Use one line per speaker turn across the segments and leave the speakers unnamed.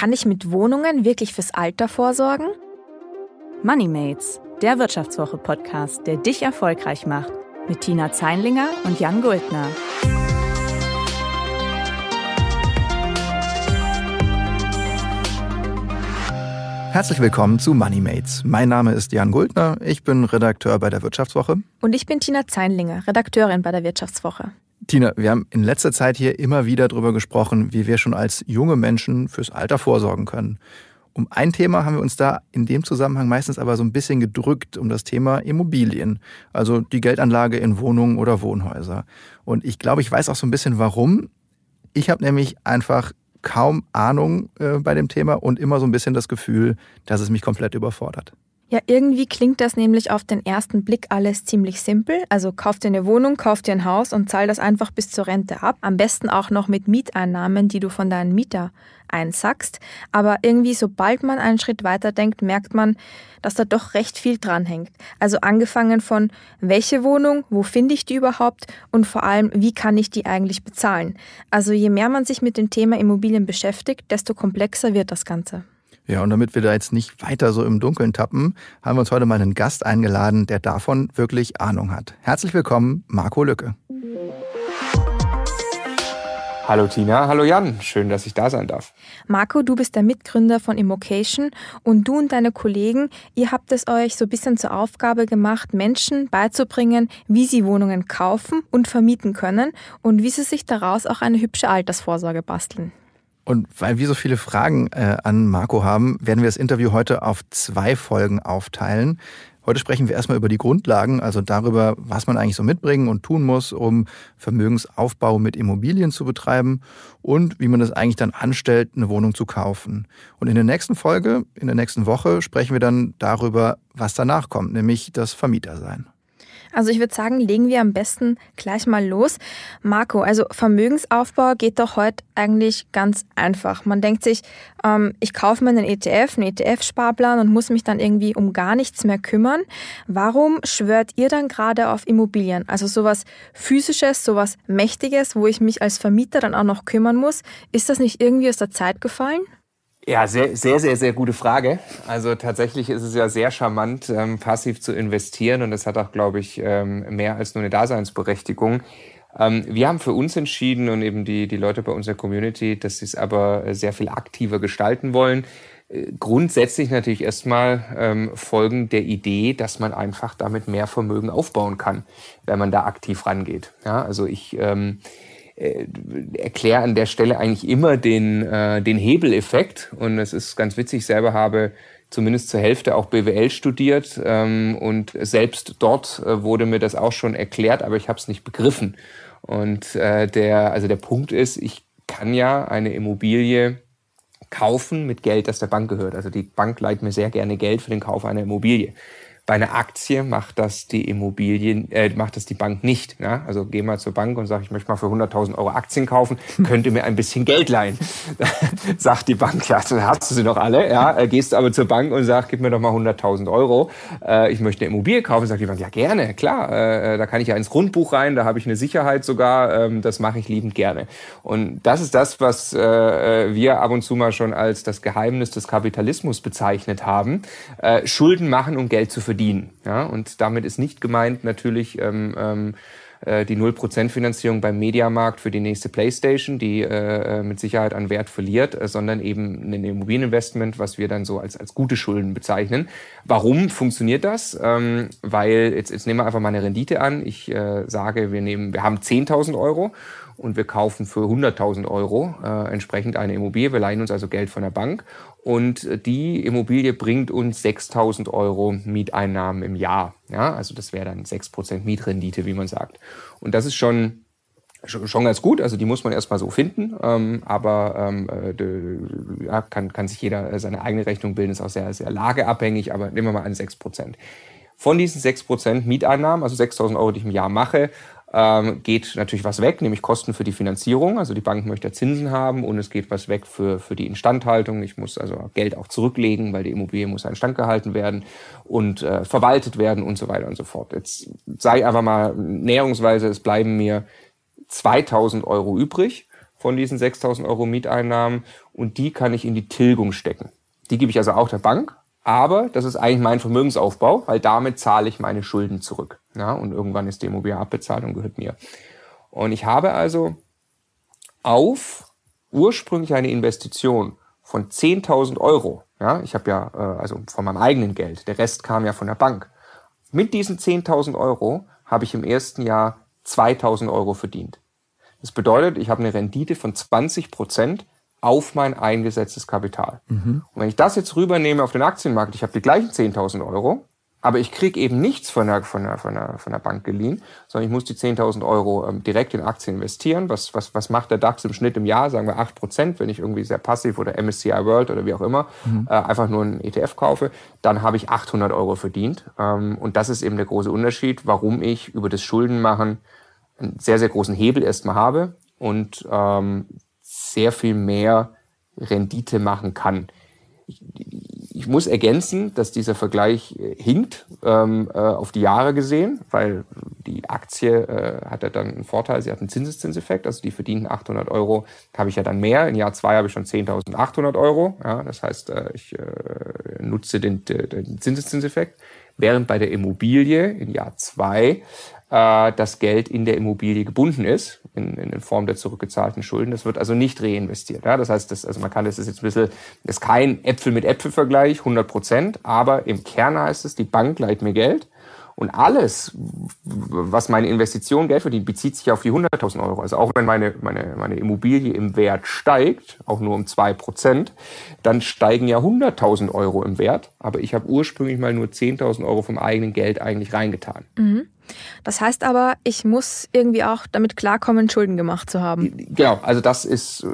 Kann ich mit Wohnungen wirklich fürs Alter vorsorgen?
Moneymates, der Wirtschaftswoche-Podcast, der dich erfolgreich macht. Mit Tina Zeinlinger und Jan Guldner.
Herzlich willkommen zu Moneymates. Mein Name ist Jan Guldner, ich bin Redakteur bei der Wirtschaftswoche.
Und ich bin Tina Zeinlinger, Redakteurin bei der Wirtschaftswoche.
Tina, wir haben in letzter Zeit hier immer wieder darüber gesprochen, wie wir schon als junge Menschen fürs Alter vorsorgen können. Um ein Thema haben wir uns da in dem Zusammenhang meistens aber so ein bisschen gedrückt, um das Thema Immobilien, also die Geldanlage in Wohnungen oder Wohnhäuser. Und ich glaube, ich weiß auch so ein bisschen warum. Ich habe nämlich einfach kaum Ahnung äh, bei dem Thema und immer so ein bisschen das Gefühl, dass es mich komplett überfordert.
Ja, irgendwie klingt das nämlich auf den ersten Blick alles ziemlich simpel. Also kauf dir eine Wohnung, kauf dir ein Haus und zahl das einfach bis zur Rente ab. Am besten auch noch mit Mieteinnahmen, die du von deinen Mieter einsackst. Aber irgendwie, sobald man einen Schritt weiter denkt, merkt man, dass da doch recht viel dranhängt. Also angefangen von, welche Wohnung, wo finde ich die überhaupt und vor allem, wie kann ich die eigentlich bezahlen. Also je mehr man sich mit dem Thema Immobilien beschäftigt, desto komplexer wird das Ganze.
Ja, und damit wir da jetzt nicht weiter so im Dunkeln tappen, haben wir uns heute mal einen Gast eingeladen, der davon wirklich Ahnung hat. Herzlich willkommen, Marco Lücke.
Hallo Tina, hallo Jan, schön, dass ich da sein darf.
Marco, du bist der Mitgründer von Immocation und du und deine Kollegen, ihr habt es euch so ein bisschen zur Aufgabe gemacht, Menschen beizubringen, wie sie Wohnungen kaufen und vermieten können und wie sie sich daraus auch eine hübsche Altersvorsorge basteln.
Und weil wir so viele Fragen äh, an Marco haben, werden wir das Interview heute auf zwei Folgen aufteilen. Heute sprechen wir erstmal über die Grundlagen, also darüber, was man eigentlich so mitbringen und tun muss, um Vermögensaufbau mit Immobilien zu betreiben und wie man das eigentlich dann anstellt, eine Wohnung zu kaufen. Und in der nächsten Folge, in der nächsten Woche, sprechen wir dann darüber, was danach kommt, nämlich das Vermietersein.
Also ich würde sagen, legen wir am besten gleich mal los. Marco, also Vermögensaufbau geht doch heute eigentlich ganz einfach. Man denkt sich, ähm, ich kaufe mir einen ETF, einen ETF-Sparplan und muss mich dann irgendwie um gar nichts mehr kümmern. Warum schwört ihr dann gerade auf Immobilien? Also sowas physisches, sowas mächtiges, wo ich mich als Vermieter dann auch noch kümmern muss. Ist das nicht irgendwie aus der Zeit gefallen?
Ja, sehr, sehr, sehr, sehr gute Frage. Also tatsächlich ist es ja sehr charmant, ähm, passiv zu investieren und das hat auch, glaube ich, ähm, mehr als nur eine Daseinsberechtigung. Ähm, wir haben für uns entschieden und eben die, die Leute bei unserer Community, dass sie es aber sehr viel aktiver gestalten wollen. Äh, grundsätzlich natürlich erstmal ähm, folgen der Idee, dass man einfach damit mehr Vermögen aufbauen kann, wenn man da aktiv rangeht. Ja, also ich ähm, äh, erkläre an der Stelle eigentlich immer den, äh, den Hebeleffekt. Und es ist ganz witzig, ich selber habe zumindest zur Hälfte auch BWL studiert ähm, und selbst dort äh, wurde mir das auch schon erklärt, aber ich habe es nicht begriffen. Und äh, der, also der Punkt ist, ich kann ja eine Immobilie kaufen mit Geld, das der Bank gehört. Also die Bank leiht mir sehr gerne Geld für den Kauf einer Immobilie. Bei einer Aktie macht das die Immobilien, äh, macht das die Bank nicht. Ja? Also geh mal zur Bank und sag, ich möchte mal für 100.000 Euro Aktien kaufen, könnte mir ein bisschen Geld leihen. sagt die Bank, ja, dann hast du sie noch alle. Ja? Äh, gehst aber zur Bank und sagst, gib mir doch mal 100.000 Euro. Äh, ich möchte eine Immobilie kaufen. Sagt die Bank, ja gerne, klar. Äh, da kann ich ja ins Grundbuch rein, da habe ich eine Sicherheit sogar. Ähm, das mache ich liebend gerne. Und das ist das, was äh, äh, wir ab und zu mal schon als das Geheimnis des Kapitalismus bezeichnet haben. Äh, Schulden machen, um Geld zu verdienen verdienen. Ja? Und damit ist nicht gemeint natürlich ähm, ähm, äh, die 0% Finanzierung beim Mediamarkt für die nächste Playstation, die äh, äh, mit Sicherheit an Wert verliert, äh, sondern eben ein Immobilieninvestment, was wir dann so als, als gute Schulden bezeichnen. Warum funktioniert das? Ähm, weil, jetzt, jetzt nehmen wir einfach mal eine Rendite an. Ich äh, sage, wir nehmen, wir haben 10.000 Euro und wir kaufen für 100.000 Euro äh, entsprechend eine Immobilie. Wir leihen uns also Geld von der Bank und die Immobilie bringt uns 6.000 Euro Mieteinnahmen im Jahr. Ja, also das wäre dann 6% Mietrendite, wie man sagt. Und das ist schon schon ganz gut, also die muss man erstmal so finden, ähm, aber ähm, äh, ja, kann, kann sich jeder seine eigene Rechnung bilden, ist auch sehr, sehr lageabhängig, aber nehmen wir mal an 6%. Von diesen 6% Mieteinnahmen, also 6.000 Euro, die ich im Jahr mache, ähm, geht natürlich was weg, nämlich Kosten für die Finanzierung. Also die Bank möchte Zinsen haben und es geht was weg für, für die Instandhaltung. Ich muss also Geld auch zurücklegen, weil die Immobilie muss instand gehalten werden und äh, verwaltet werden und so weiter und so fort. Jetzt sei aber mal näherungsweise, es bleiben mir 2000 Euro übrig von diesen 6000 Euro Mieteinnahmen und die kann ich in die Tilgung stecken. Die gebe ich also auch der Bank, aber das ist eigentlich mein Vermögensaufbau, weil damit zahle ich meine Schulden zurück. Ja, und irgendwann ist die Immobilie abbezahlt und gehört mir. Und ich habe also auf ursprünglich eine Investition von 10.000 Euro, ja, ich habe ja, äh, also von meinem eigenen Geld, der Rest kam ja von der Bank. Mit diesen 10.000 Euro habe ich im ersten Jahr 2.000 Euro verdient. Das bedeutet, ich habe eine Rendite von 20 Prozent auf mein eingesetztes Kapital. Mhm. Und wenn ich das jetzt rübernehme auf den Aktienmarkt, ich habe die gleichen 10.000 Euro, aber ich kriege eben nichts von der, von, der, von, der, von der Bank geliehen, sondern ich muss die 10.000 Euro ähm, direkt in Aktien investieren. Was, was, was macht der DAX im Schnitt im Jahr? Sagen wir 8 Prozent, wenn ich irgendwie sehr passiv oder MSCI World oder wie auch immer mhm. äh, einfach nur einen ETF kaufe, dann habe ich 800 Euro verdient. Ähm, und das ist eben der große Unterschied, warum ich über das Schuldenmachen einen sehr, sehr großen Hebel erstmal habe und ähm, sehr viel mehr Rendite machen kann. Ich, ich muss ergänzen, dass dieser Vergleich äh, hinkt ähm, äh, auf die Jahre gesehen, weil die Aktie äh, hat ja dann einen Vorteil, sie hat einen Zinseszinseffekt, also die verdienten 800 Euro, habe ich ja dann mehr. In Jahr zwei habe ich schon 10.800 Euro. Ja, das heißt, äh, ich äh, nutze den, den Zinseszinseffekt. Während bei der Immobilie in Jahr zwei äh, das Geld in der Immobilie gebunden ist, in, in Form der zurückgezahlten Schulden. Das wird also nicht reinvestiert. Ja? Das heißt, das, also man kann das ist jetzt ein bisschen, das ist kein Äpfel mit Äpfel-Vergleich, 100 Prozent, aber im Kern heißt es, die Bank leiht mir Geld und alles, was meine Investition Geld verdient, bezieht sich auf die 100.000 Euro. Also auch wenn meine, meine, meine Immobilie im Wert steigt, auch nur um zwei Prozent, dann steigen ja 100.000 Euro im Wert. Aber ich habe ursprünglich mal nur 10.000 Euro vom eigenen Geld eigentlich reingetan.
Mhm. Das heißt aber, ich muss irgendwie auch damit klarkommen, Schulden gemacht zu haben.
Genau, also das ist äh,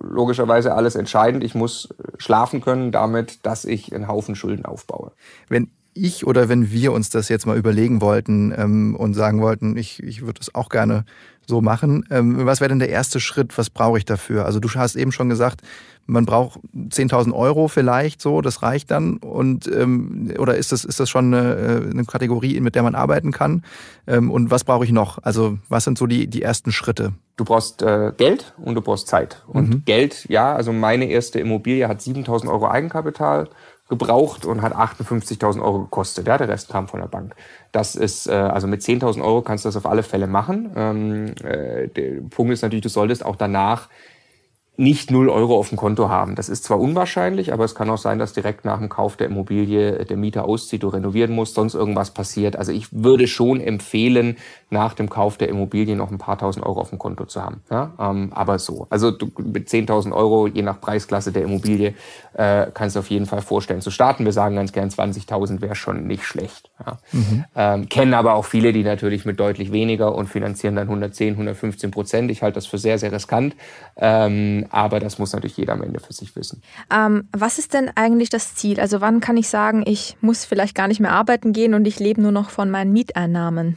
logischerweise alles entscheidend. Ich muss schlafen können damit, dass ich einen Haufen Schulden aufbaue.
Wenn ich oder wenn wir uns das jetzt mal überlegen wollten ähm, und sagen wollten, ich, ich würde es auch gerne so machen, ähm, was wäre denn der erste Schritt? Was brauche ich dafür? Also du hast eben schon gesagt, man braucht 10.000 Euro vielleicht so, das reicht dann. Und, ähm, oder ist das, ist das schon eine, äh, eine Kategorie, mit der man arbeiten kann? Ähm, und was brauche ich noch? Also was sind so die, die ersten Schritte?
Du brauchst äh, Geld und du brauchst Zeit. Und mhm. Geld, ja, also meine erste Immobilie hat 7.000 Euro Eigenkapital gebraucht und hat 58.000 Euro gekostet. Ja, der Rest kam von der Bank. Das ist, äh, also mit 10.000 Euro kannst du das auf alle Fälle machen. Ähm, äh, der Punkt ist natürlich, du solltest auch danach nicht 0 Euro auf dem Konto haben. Das ist zwar unwahrscheinlich, aber es kann auch sein, dass direkt nach dem Kauf der Immobilie der Mieter auszieht, du renovieren musst, sonst irgendwas passiert. Also ich würde schon empfehlen, nach dem Kauf der Immobilie noch ein paar tausend Euro auf dem Konto zu haben. Ja, ähm, aber so. Also du, mit 10.000 Euro, je nach Preisklasse der Immobilie, äh, kannst du auf jeden Fall vorstellen zu starten. Wir sagen ganz gern 20.000 wäre schon nicht schlecht. Ja. Mhm. Ähm, kennen aber auch viele, die natürlich mit deutlich weniger und finanzieren dann 110, 115 Prozent. Ich halte das für sehr, sehr riskant. Ähm, aber das muss natürlich jeder am Ende für sich wissen.
Ähm, was ist denn eigentlich das Ziel? Also wann kann ich sagen, ich muss vielleicht gar nicht mehr arbeiten gehen und ich lebe nur noch von meinen Mieteinnahmen?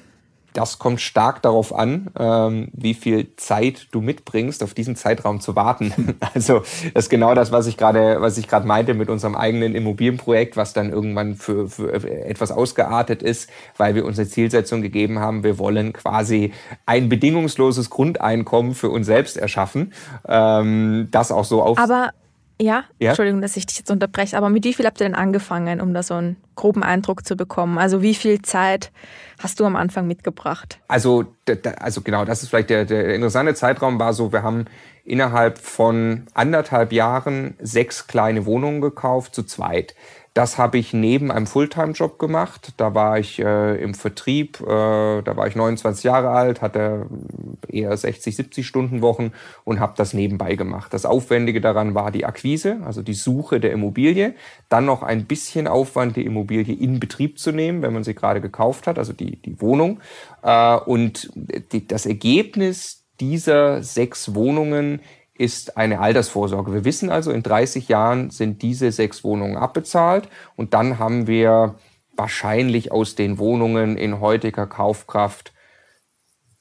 Das kommt stark darauf an, ähm, wie viel Zeit du mitbringst, auf diesen Zeitraum zu warten. Also das ist genau das, was ich gerade, was ich gerade meinte mit unserem eigenen Immobilienprojekt, was dann irgendwann für, für etwas ausgeartet ist, weil wir unsere Zielsetzung gegeben haben. Wir wollen quasi ein bedingungsloses Grundeinkommen für uns selbst erschaffen, ähm, das auch so auf.
Aber ja? ja, Entschuldigung, dass ich dich jetzt unterbreche, aber mit wie viel habt ihr denn angefangen, um da so einen groben Eindruck zu bekommen? Also wie viel Zeit hast du am Anfang mitgebracht?
Also, also genau, das ist vielleicht der, der interessante Zeitraum war so, wir haben innerhalb von anderthalb Jahren sechs kleine Wohnungen gekauft, zu zweit. Das habe ich neben einem Fulltime-Job gemacht. Da war ich äh, im Vertrieb, äh, da war ich 29 Jahre alt, hatte eher 60, 70 Stunden Wochen und habe das nebenbei gemacht. Das Aufwendige daran war die Akquise, also die Suche der Immobilie. Dann noch ein bisschen Aufwand, die Immobilie in Betrieb zu nehmen, wenn man sie gerade gekauft hat, also die, die Wohnung. Äh, und die, das Ergebnis dieser sechs Wohnungen ist eine Altersvorsorge. Wir wissen also, in 30 Jahren sind diese sechs Wohnungen abbezahlt und dann haben wir wahrscheinlich aus den Wohnungen in heutiger Kaufkraft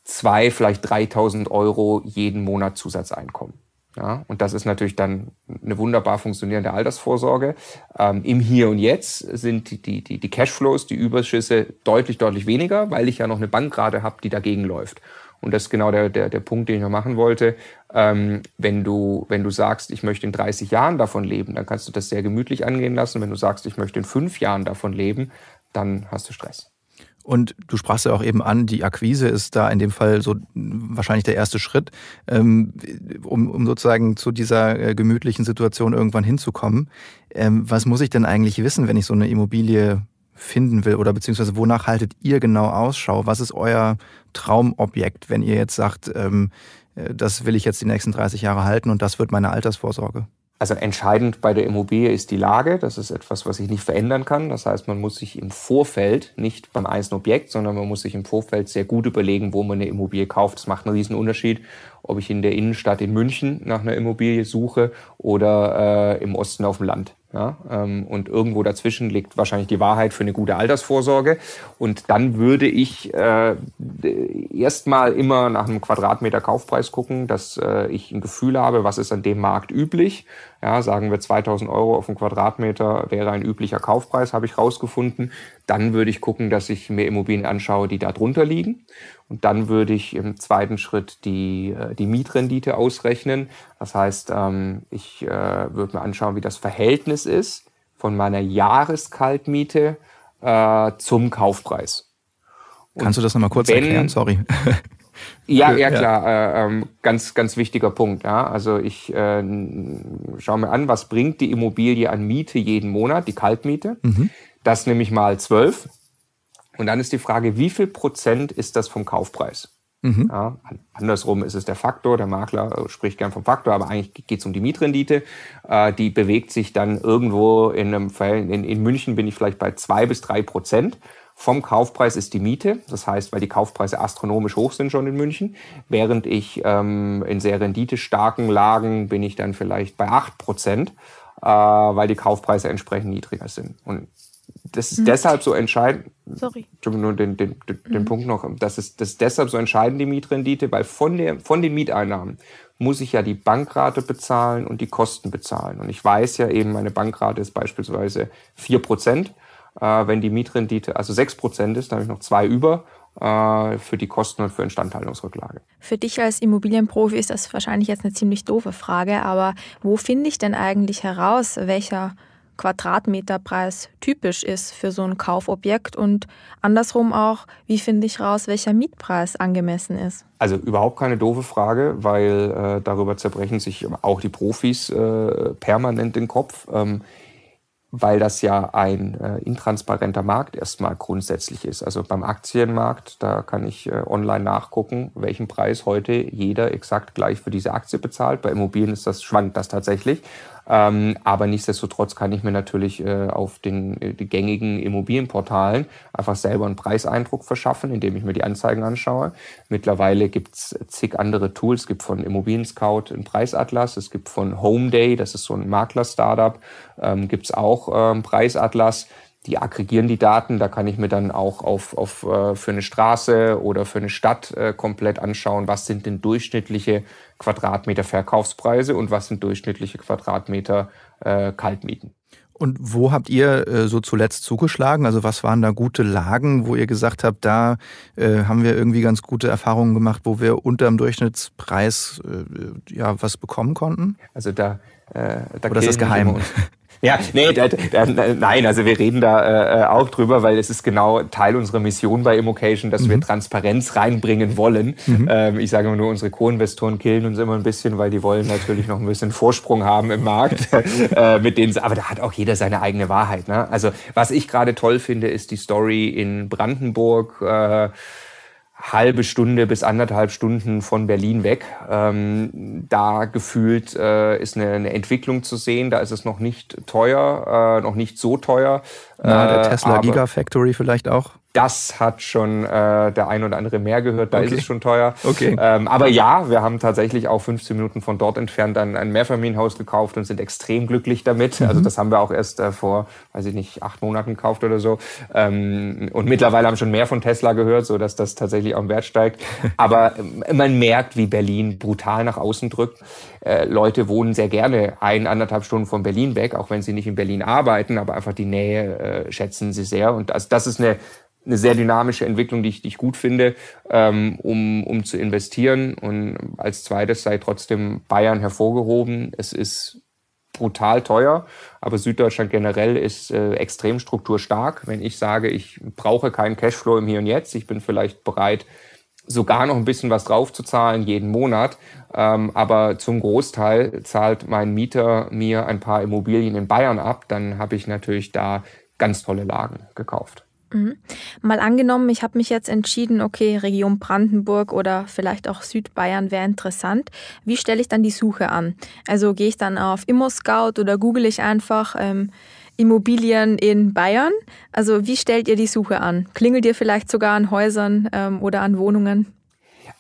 zwei, vielleicht 3000 Euro jeden Monat Zusatzeinkommen. Ja, und das ist natürlich dann eine wunderbar funktionierende Altersvorsorge. Ähm, Im Hier und Jetzt sind die, die, die Cashflows, die Überschüsse deutlich, deutlich weniger, weil ich ja noch eine Bank gerade habe, die dagegen läuft. Und das ist genau der, der, der Punkt, den ich noch machen wollte. Ähm, wenn, du, wenn du sagst, ich möchte in 30 Jahren davon leben, dann kannst du das sehr gemütlich angehen lassen. Wenn du sagst, ich möchte in fünf Jahren davon leben, dann hast du Stress.
Und du sprachst ja auch eben an, die Akquise ist da in dem Fall so wahrscheinlich der erste Schritt, ähm, um, um sozusagen zu dieser äh, gemütlichen Situation irgendwann hinzukommen. Ähm, was muss ich denn eigentlich wissen, wenn ich so eine Immobilie finden will oder beziehungsweise wonach haltet ihr genau Ausschau? Was ist euer Traumobjekt, wenn ihr jetzt sagt, ähm, äh, das will ich jetzt die nächsten 30 Jahre halten und das wird meine Altersvorsorge?
Also entscheidend bei der Immobilie ist die Lage. Das ist etwas, was ich nicht verändern kann. Das heißt, man muss sich im Vorfeld, nicht beim einzelnen Objekt, sondern man muss sich im Vorfeld sehr gut überlegen, wo man eine Immobilie kauft. Das macht einen riesen Unterschied, ob ich in der Innenstadt in München nach einer Immobilie suche oder äh, im Osten auf dem Land. Ja, ähm, und irgendwo dazwischen liegt wahrscheinlich die Wahrheit für eine gute Altersvorsorge. Und dann würde ich äh, erstmal immer nach einem Quadratmeter Kaufpreis gucken, dass äh, ich ein Gefühl habe, was ist an dem Markt üblich. Ja, sagen wir 2000 Euro auf einen Quadratmeter wäre ein üblicher Kaufpreis, habe ich rausgefunden. Dann würde ich gucken, dass ich mir Immobilien anschaue, die da drunter liegen. Und dann würde ich im zweiten Schritt die, äh, die Mietrendite ausrechnen. Das heißt, ähm, ich äh, würde mir anschauen, wie das Verhältnis ist von meiner Jahreskaltmiete äh, zum Kaufpreis.
Und Kannst du das nochmal kurz wenn, erklären? Sorry.
Ja, ja klar, äh, ähm, ganz, ganz wichtiger Punkt. Ja. Also ich äh, schaue mir an, was bringt die Immobilie an Miete jeden Monat, die Kaltmiete. Mhm. Das nehme ich mal zwölf. Und dann ist die Frage, wie viel Prozent ist das vom Kaufpreis? Mhm. Ja, andersrum ist es der Faktor, der Makler äh, spricht gern vom Faktor, aber eigentlich geht es um die Mietrendite. Äh, die bewegt sich dann irgendwo in einem Fall, in, in München bin ich vielleicht bei zwei bis drei Prozent. Vom Kaufpreis ist die Miete, das heißt, weil die Kaufpreise astronomisch hoch sind schon in München, während ich ähm, in sehr renditestarken Lagen bin ich dann vielleicht bei acht Prozent, äh, weil die Kaufpreise entsprechend niedriger sind. Und das ist mhm. deshalb so entscheidend. Sorry. Nur den, den, den, mhm. den Punkt noch. Das ist, das ist deshalb so entscheidend, die Mietrendite, weil von, der, von den Mieteinnahmen muss ich ja die Bankrate bezahlen und die Kosten bezahlen. Und ich weiß ja eben, meine Bankrate ist beispielsweise vier Prozent. Äh, wenn die Mietrendite also sechs Prozent ist, dann habe ich noch zwei über äh, für die Kosten und für Instandhaltungsrücklage.
Für dich als Immobilienprofi ist das wahrscheinlich jetzt eine ziemlich doofe Frage, aber wo finde ich denn eigentlich heraus, welcher Quadratmeterpreis typisch ist für so ein Kaufobjekt und andersrum auch, wie finde ich raus, welcher Mietpreis angemessen ist?
Also überhaupt keine doofe Frage, weil äh, darüber zerbrechen sich auch die Profis äh, permanent den Kopf. Ähm, weil das ja ein äh, intransparenter Markt erstmal grundsätzlich ist. Also beim Aktienmarkt, da kann ich äh, online nachgucken, welchen Preis heute jeder exakt gleich für diese Aktie bezahlt. Bei Immobilien ist das, schwankt das tatsächlich. Ähm, aber nichtsdestotrotz kann ich mir natürlich äh, auf den äh, gängigen Immobilienportalen einfach selber einen Preiseindruck verschaffen, indem ich mir die Anzeigen anschaue. Mittlerweile gibt's zig andere Tools. Es gibt von Immobilien Scout einen Preisatlas, es gibt von Home Day, das ist so ein Makler-Startup, ähm, gibt's auch ähm, Preisatlas die aggregieren die Daten. Da kann ich mir dann auch auf, auf, äh, für eine Straße oder für eine Stadt äh, komplett anschauen, was sind denn durchschnittliche Quadratmeter Verkaufspreise und was sind durchschnittliche Quadratmeter äh, Kaltmieten.
Und wo habt ihr so zuletzt zugeschlagen? Also was waren da gute Lagen, wo ihr gesagt habt, da haben wir irgendwie ganz gute Erfahrungen gemacht, wo wir unter dem Durchschnittspreis ja was bekommen konnten?
Also da,
da Oder ist das geheim?
Ja, nee, da, da, nein, also wir reden da äh, äh, auch drüber, weil es ist genau Teil unserer Mission bei Immocation, dass mhm. wir Transparenz reinbringen wollen. Mhm. Ähm, ich sage immer nur, unsere Co-Investoren killen uns immer ein bisschen, weil die wollen natürlich noch ein bisschen Vorsprung haben im Markt. äh, mit denen, aber da hat auch jeder seine eigene Wahrheit. Ne? Also was ich gerade toll finde, ist die Story in Brandenburg. Äh, halbe Stunde bis anderthalb Stunden von Berlin weg. Ähm, da gefühlt äh, ist eine, eine, Entwicklung zu sehen. Da ist es noch nicht teuer, äh, noch nicht so teuer.
Na, der äh, Tesla Gigafactory vielleicht auch?
Das hat schon äh, der ein oder andere mehr gehört, da okay. ist es schon teuer. Okay. Ähm, aber ja, wir haben tatsächlich auch 15 Minuten von dort entfernt ein, ein Mehrfamilienhaus gekauft und sind extrem glücklich damit. Mhm. Also das haben wir auch erst äh, vor, weiß ich nicht, acht Monaten gekauft oder so. Ähm, und mittlerweile haben schon mehr von Tesla gehört, so dass das tatsächlich auch im Wert steigt. Aber äh, man merkt, wie Berlin brutal nach außen drückt. Äh, Leute wohnen sehr gerne ein, anderthalb Stunden von Berlin weg, auch wenn sie nicht in Berlin arbeiten, aber einfach die Nähe äh, schätzen sie sehr. Und das, das ist eine eine sehr dynamische Entwicklung, die ich, die ich gut finde, ähm, um, um zu investieren. Und als zweites sei trotzdem Bayern hervorgehoben. Es ist brutal teuer, aber Süddeutschland generell ist äh, extrem strukturstark. Wenn ich sage, ich brauche keinen Cashflow im Hier und Jetzt, ich bin vielleicht bereit, sogar noch ein bisschen was draufzuzahlen jeden Monat, ähm, aber zum Großteil zahlt mein Mieter mir ein paar Immobilien in Bayern ab, dann habe ich natürlich da ganz tolle Lagen gekauft.
Mhm. Mal angenommen, ich habe mich jetzt entschieden, okay, Region Brandenburg oder vielleicht auch Südbayern wäre interessant. Wie stelle ich dann die Suche an? Also gehe ich dann auf ImmoScout oder google ich einfach ähm, Immobilien in Bayern? Also wie stellt ihr die Suche an? Klingelt ihr vielleicht sogar an Häusern ähm, oder an Wohnungen?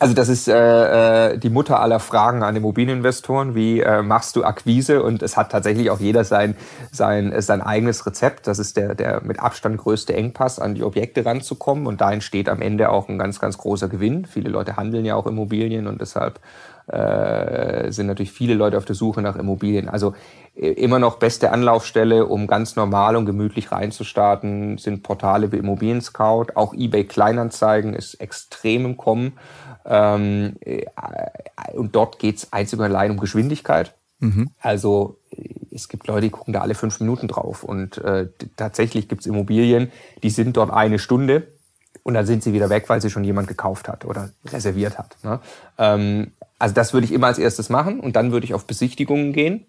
Also das ist äh, äh, die Mutter aller Fragen an Immobilieninvestoren. Wie äh, machst du Akquise? Und es hat tatsächlich auch jeder sein, sein, sein eigenes Rezept. Das ist der, der mit Abstand größte Engpass, an die Objekte ranzukommen. Und da entsteht am Ende auch ein ganz, ganz großer Gewinn. Viele Leute handeln ja auch Immobilien und deshalb äh, sind natürlich viele Leute auf der Suche nach Immobilien. Also äh, immer noch beste Anlaufstelle, um ganz normal und gemütlich reinzustarten, sind Portale wie Immobilien Scout. Auch eBay Kleinanzeigen ist extrem im Kommen. Ähm, äh, und dort geht es einzig und allein um Geschwindigkeit. Mhm. Also es gibt Leute, die gucken da alle fünf Minuten drauf. Und äh, tatsächlich gibt es Immobilien, die sind dort eine Stunde und dann sind sie wieder weg, weil sie schon jemand gekauft hat oder reserviert hat. Ne? Ähm, also das würde ich immer als erstes machen und dann würde ich auf Besichtigungen gehen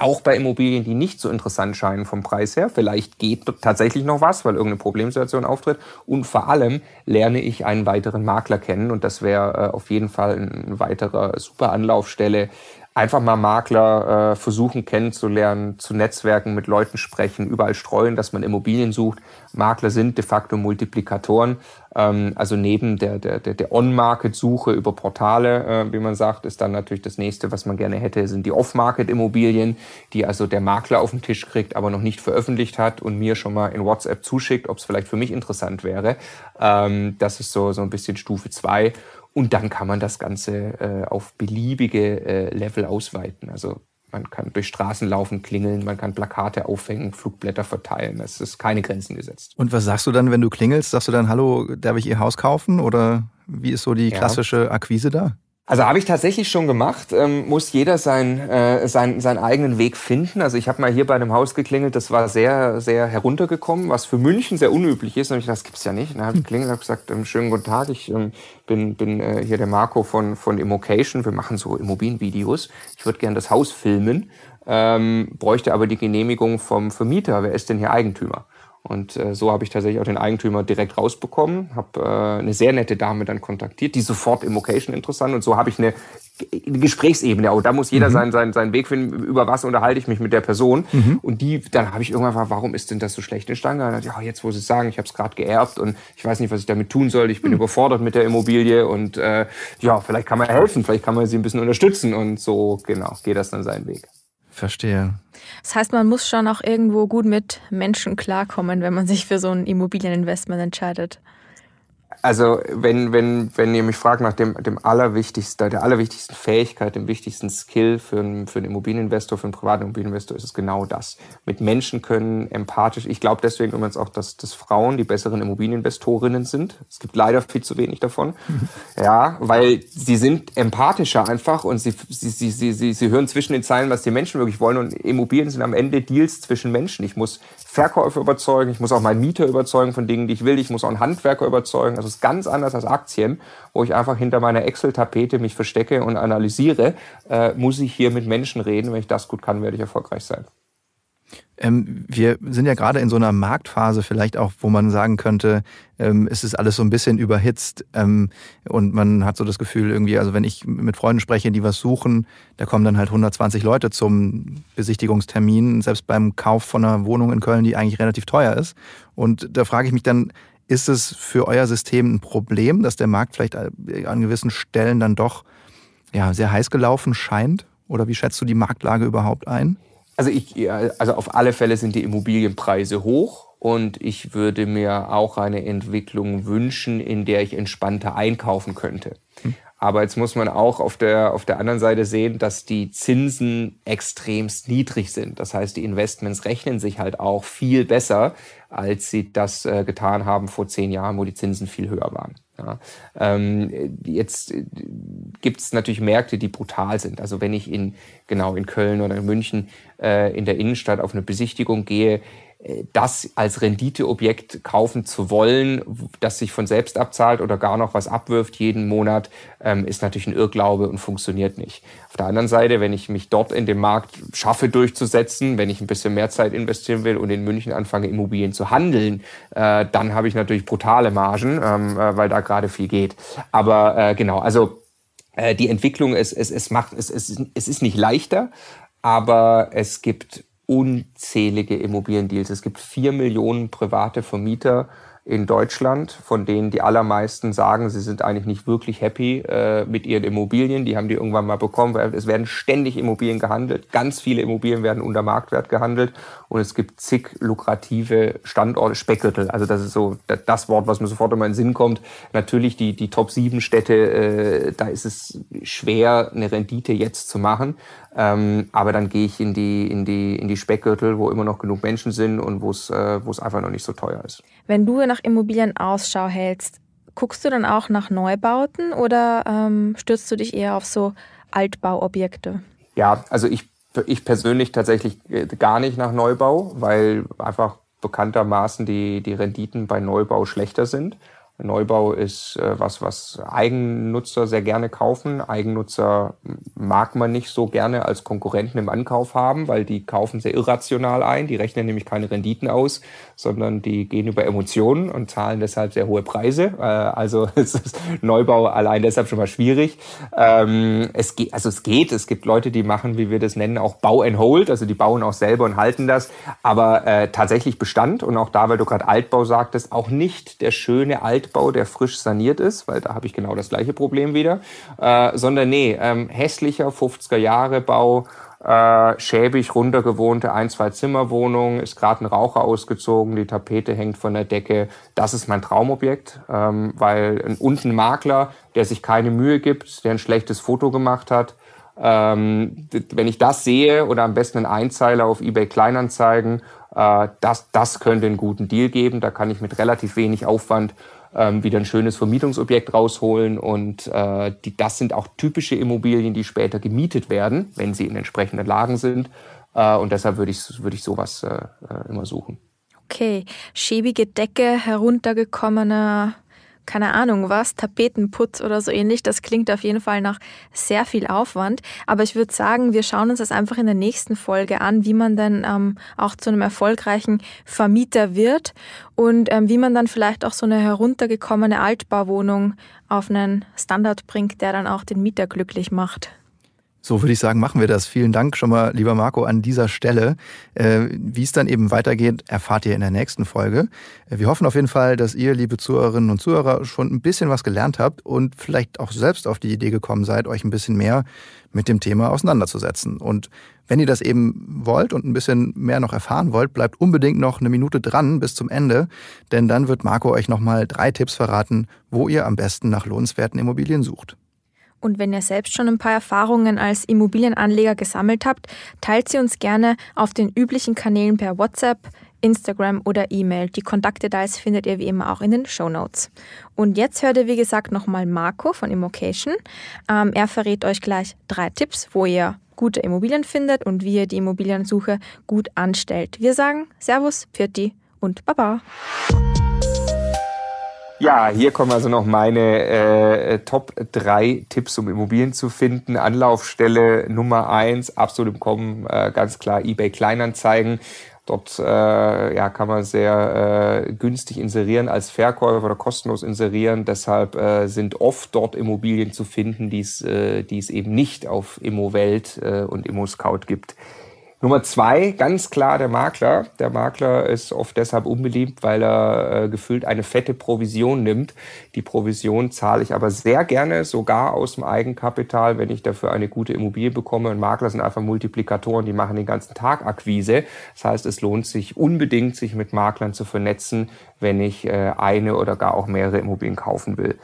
auch bei Immobilien, die nicht so interessant scheinen vom Preis her. Vielleicht geht tatsächlich noch was, weil irgendeine Problemsituation auftritt. Und vor allem lerne ich einen weiteren Makler kennen. Und das wäre äh, auf jeden Fall eine weitere super Anlaufstelle, einfach mal Makler äh, versuchen kennenzulernen, zu Netzwerken, mit Leuten sprechen, überall streuen, dass man Immobilien sucht. Makler sind de facto Multiplikatoren. Ähm, also neben der, der, der On-Market-Suche über Portale, äh, wie man sagt, ist dann natürlich das nächste, was man gerne hätte, sind die Off-Market-Immobilien, die also der Makler auf den Tisch kriegt, aber noch nicht veröffentlicht hat und mir schon mal in WhatsApp zuschickt, ob es vielleicht für mich interessant wäre. Ähm, das ist so, so ein bisschen Stufe zwei und dann kann man das Ganze äh, auf beliebige äh, Level ausweiten. Also man kann durch Straßen laufen, klingeln, man kann Plakate aufhängen, Flugblätter verteilen. Es ist keine Grenzen gesetzt.
Und was sagst du dann, wenn du klingelst? Sagst du dann, hallo, darf ich Ihr Haus kaufen? Oder wie ist so die klassische Akquise da?
Also habe ich tatsächlich schon gemacht. Ähm, muss jeder sein, äh, sein, seinen eigenen Weg finden. Also ich habe mal hier bei einem Haus geklingelt, das war sehr, sehr heruntergekommen, was für München sehr unüblich ist. Und ich dachte, das gibt's ja nicht. Und dann habe ich geklingelt und habe gesagt, ähm, schönen guten Tag, ich ähm, bin, bin äh, hier der Marco von, von Immocation. Wir machen so Immobilienvideos. Ich würde gerne das Haus filmen, ähm, bräuchte aber die Genehmigung vom Vermieter. Wer ist denn hier Eigentümer? Und äh, so habe ich tatsächlich auch den Eigentümer direkt rausbekommen, habe äh, eine sehr nette Dame dann kontaktiert, die sofort im Location interessant und so habe ich eine, eine Gesprächsebene. Auch da muss jeder mhm. seinen, seinen, seinen Weg finden, über was unterhalte ich mich mit der Person. Mhm. Und die, dann habe ich irgendwann gefragt, warum ist denn das so schlecht in Stange? Und dann, ja, jetzt wo Sie sagen, ich habe es gerade geerbt und ich weiß nicht, was ich damit tun soll. Ich bin mhm. überfordert mit der Immobilie und äh, ja, vielleicht kann man helfen, vielleicht kann man sie ein bisschen unterstützen und so, genau, geht das dann seinen Weg.
Verstehe.
Das heißt, man muss schon auch irgendwo gut mit Menschen klarkommen, wenn man sich für so ein Immobilieninvestment entscheidet.
Also wenn, wenn, wenn ihr mich fragt nach dem, dem allerwichtigsten, der allerwichtigsten Fähigkeit, dem wichtigsten Skill für einen, für einen Immobilieninvestor, für einen privaten Immobilieninvestor, ist es genau das. Mit Menschen können, empathisch. Ich glaube deswegen übrigens auch, dass, dass Frauen die besseren Immobilieninvestorinnen sind. Es gibt leider viel zu wenig davon. Ja, weil sie sind empathischer einfach und sie, sie, sie, sie, sie, sie hören zwischen den Zeilen, was die Menschen wirklich wollen. Und Immobilien sind am Ende Deals zwischen Menschen. Ich muss Verkäufer überzeugen, ich muss auch meinen Mieter überzeugen von Dingen, die ich will. Ich muss auch einen Handwerker überzeugen. Also ist ganz anders als Aktien, wo ich einfach hinter meiner Excel-Tapete mich verstecke und analysiere, äh, muss ich hier mit Menschen reden. Wenn ich das gut kann, werde ich erfolgreich sein.
Ähm, wir sind ja gerade in so einer Marktphase vielleicht auch, wo man sagen könnte, ähm, es ist alles so ein bisschen überhitzt ähm, und man hat so das Gefühl irgendwie, also wenn ich mit Freunden spreche, die was suchen, da kommen dann halt 120 Leute zum Besichtigungstermin, selbst beim Kauf von einer Wohnung in Köln, die eigentlich relativ teuer ist. Und da frage ich mich dann, ist es für euer System ein Problem, dass der Markt vielleicht an gewissen Stellen dann doch ja, sehr heiß gelaufen scheint? Oder wie schätzt du die Marktlage überhaupt ein?
Also, ich, also auf alle Fälle sind die Immobilienpreise hoch und ich würde mir auch eine Entwicklung wünschen, in der ich entspannter einkaufen könnte. Hm. Aber jetzt muss man auch auf der, auf der anderen Seite sehen, dass die Zinsen extremst niedrig sind. Das heißt, die Investments rechnen sich halt auch viel besser, als sie das äh, getan haben vor zehn Jahren, wo die Zinsen viel höher waren. Ja. Ähm, jetzt äh, gibt es natürlich Märkte, die brutal sind. Also wenn ich in genau in Köln oder in München äh, in der Innenstadt auf eine Besichtigung gehe, das als Renditeobjekt kaufen zu wollen, das sich von selbst abzahlt oder gar noch was abwirft jeden Monat, ähm, ist natürlich ein Irrglaube und funktioniert nicht. Auf der anderen Seite, wenn ich mich dort in dem Markt schaffe durchzusetzen, wenn ich ein bisschen mehr Zeit investieren will und in München anfange, Immobilien zu handeln, äh, dann habe ich natürlich brutale Margen, ähm, äh, weil da gerade viel geht. Aber äh, genau, also die Entwicklung, es, es, es macht, es, es, es ist nicht leichter, aber es gibt unzählige Immobiliendeals. Es gibt vier Millionen private Vermieter in Deutschland, von denen die allermeisten sagen, sie sind eigentlich nicht wirklich happy äh, mit ihren Immobilien. Die haben die irgendwann mal bekommen. Es werden ständig Immobilien gehandelt. Ganz viele Immobilien werden unter Marktwert gehandelt. Und es gibt zig lukrative Standorte, Speckgürtel. Also das ist so das Wort, was mir sofort immer in den Sinn kommt. Natürlich die, die Top 7 Städte, äh, da ist es schwer, eine Rendite jetzt zu machen. Ähm, aber dann gehe ich in die, in, die, in die Speckgürtel, wo immer noch genug Menschen sind und wo es äh, einfach noch nicht so teuer ist.
Wenn du nach Immobilien Ausschau hältst, guckst du dann auch nach Neubauten oder ähm, stürzt du dich eher auf so Altbauobjekte?
Ja, also ich, ich persönlich tatsächlich äh, gar nicht nach Neubau, weil einfach bekanntermaßen die, die Renditen bei Neubau schlechter sind. Neubau ist äh, was, was Eigennutzer sehr gerne kaufen. Eigennutzer mag man nicht so gerne als Konkurrenten im Ankauf haben, weil die kaufen sehr irrational ein. Die rechnen nämlich keine Renditen aus, sondern die gehen über Emotionen und zahlen deshalb sehr hohe Preise. Äh, also es ist Neubau allein deshalb schon mal schwierig. Ähm, es geht, also es geht. Es gibt Leute, die machen, wie wir das nennen, auch Bau and Hold. Also die bauen auch selber und halten das. Aber äh, tatsächlich Bestand und auch da, weil du gerade Altbau sagtest, auch nicht der schöne Altbau Altbau, der frisch saniert ist, weil da habe ich genau das gleiche Problem wieder, äh, sondern nee, ähm, hässlicher 50er Jahre Bau, äh, schäbig runtergewohnte ein, zwei Zimmerwohnung, ist gerade ein Raucher ausgezogen, die Tapete hängt von der Decke. Das ist mein Traumobjekt, ähm, weil ein, und ein Makler, der sich keine Mühe gibt, der ein schlechtes Foto gemacht hat. Ähm, wenn ich das sehe oder am besten einen Einzeiler auf eBay Kleinanzeigen, äh, das, das könnte einen guten Deal geben. Da kann ich mit relativ wenig Aufwand ähm, wieder ein schönes Vermietungsobjekt rausholen. Und äh, die, das sind auch typische Immobilien, die später gemietet werden, wenn sie in entsprechenden Lagen sind. Äh, und deshalb würde ich, würde ich sowas äh, äh immer suchen.
Okay, schäbige Decke, heruntergekommene keine Ahnung was, Tapetenputz oder so ähnlich. Das klingt auf jeden Fall nach sehr viel Aufwand. Aber ich würde sagen, wir schauen uns das einfach in der nächsten Folge an, wie man dann ähm, auch zu einem erfolgreichen Vermieter wird und ähm, wie man dann vielleicht auch so eine heruntergekommene Altbauwohnung auf einen Standard bringt, der dann auch den Mieter glücklich macht.
So würde ich sagen, machen wir das. Vielen Dank schon mal, lieber Marco, an dieser Stelle. Äh, wie es dann eben weitergeht, erfahrt ihr in der nächsten Folge. Äh, wir hoffen auf jeden Fall, dass ihr, liebe Zuhörerinnen und Zuhörer, schon ein bisschen was gelernt habt und vielleicht auch selbst auf die Idee gekommen seid, euch ein bisschen mehr mit dem Thema auseinanderzusetzen. Und wenn ihr das eben wollt und ein bisschen mehr noch erfahren wollt, bleibt unbedingt noch eine Minute dran bis zum Ende, denn dann wird Marco euch nochmal drei Tipps verraten, wo ihr am besten nach lohnenswerten Immobilien sucht.
Und wenn ihr selbst schon ein paar Erfahrungen als Immobilienanleger gesammelt habt, teilt sie uns gerne auf den üblichen Kanälen per WhatsApp, Instagram oder E-Mail. Die Kontaktdetails findet ihr wie immer auch in den Show Notes. Und jetzt hört ihr, wie gesagt, nochmal Marco von Immocation. Ähm, er verrät euch gleich drei Tipps, wo ihr gute Immobilien findet und wie ihr die Immobiliensuche gut anstellt. Wir sagen Servus, Pfirti und Baba.
Ja, hier kommen also noch meine äh, Top 3 Tipps, um Immobilien zu finden. Anlaufstelle Nummer 1, absolut im Kommen, äh, ganz klar eBay Kleinanzeigen. Dort äh, ja, kann man sehr äh, günstig inserieren als Verkäufer oder kostenlos inserieren. Deshalb äh, sind oft dort Immobilien zu finden, die äh, es eben nicht auf Immowelt äh, und ImmoScout gibt. Nummer zwei, ganz klar der Makler. Der Makler ist oft deshalb unbeliebt, weil er äh, gefühlt eine fette Provision nimmt. Die Provision zahle ich aber sehr gerne, sogar aus dem Eigenkapital, wenn ich dafür eine gute Immobilie bekomme. Und Makler sind einfach Multiplikatoren, die machen den ganzen Tag Akquise. Das heißt, es lohnt sich unbedingt, sich mit Maklern zu vernetzen, wenn ich äh, eine oder gar auch mehrere Immobilien kaufen will.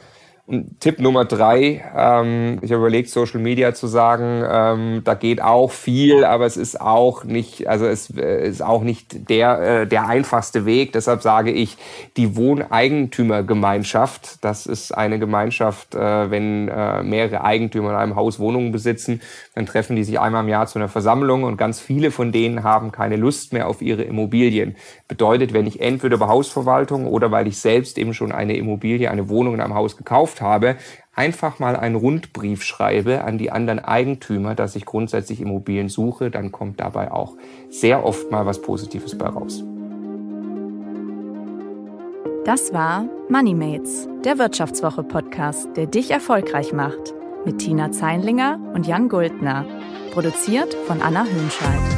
Und Tipp Nummer drei, ähm, ich habe überlegt, Social Media zu sagen, ähm, da geht auch viel, aber es ist auch nicht, also es äh, ist auch nicht der, äh, der einfachste Weg. Deshalb sage ich, die Wohneigentümergemeinschaft, das ist eine Gemeinschaft, äh, wenn äh, mehrere Eigentümer in einem Haus Wohnungen besitzen, dann treffen die sich einmal im Jahr zu einer Versammlung und ganz viele von denen haben keine Lust mehr auf ihre Immobilien. Bedeutet, wenn ich entweder bei Hausverwaltung oder weil ich selbst eben schon eine Immobilie, eine Wohnung in einem Haus gekauft gekauft habe, einfach mal einen Rundbrief schreibe an die anderen Eigentümer, dass ich grundsätzlich Immobilien suche, dann kommt dabei auch sehr oft mal was Positives bei raus.
Das war MoneyMates, der Wirtschaftswoche-Podcast, der dich erfolgreich macht. Mit Tina Zeinlinger und Jan Guldner. Produziert von Anna Hönscheid.